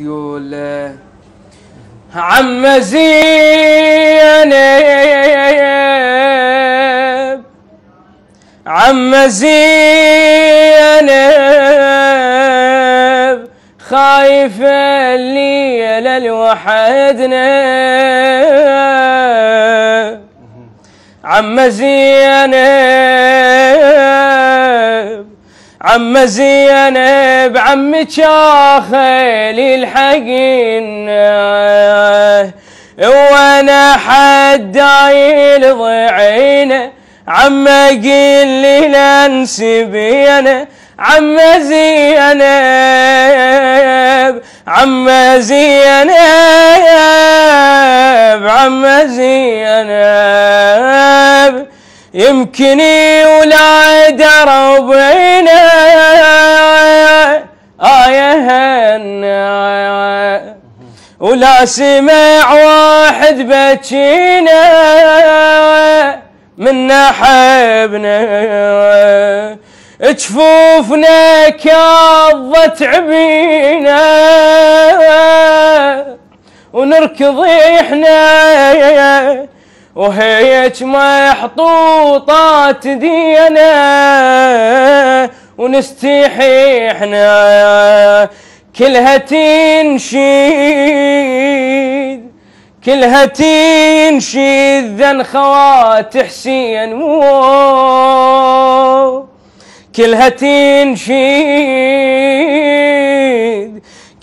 يقول عم زينب عم زينب خايفة الليلة لوحدنا. عم زينب عم زينب عم شاخلي الحقنا وأنا حد عيل ضعينه عم قيل لي عم زينب عم زينب عم زينب. يمكن ولا دربنا آية هنا. ولا سمع واحد بكينا. منا حبنا. جفوفنا كاظت عبينا. ونركض إحنا. وهيك محطوطات دينا ونستحي إحنا كلها تنشيد كلها تنشيد ذن خوات حسين كلها تنشيد.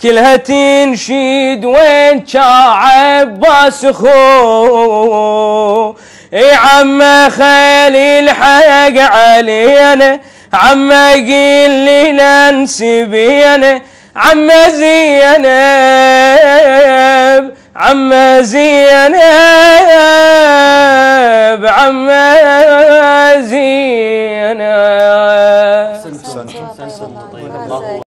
كلها تنشيد وين عباس خو إي عم خليل حق علينا عم قيل لي ننسبينا عم زينب عم زينب عم زينب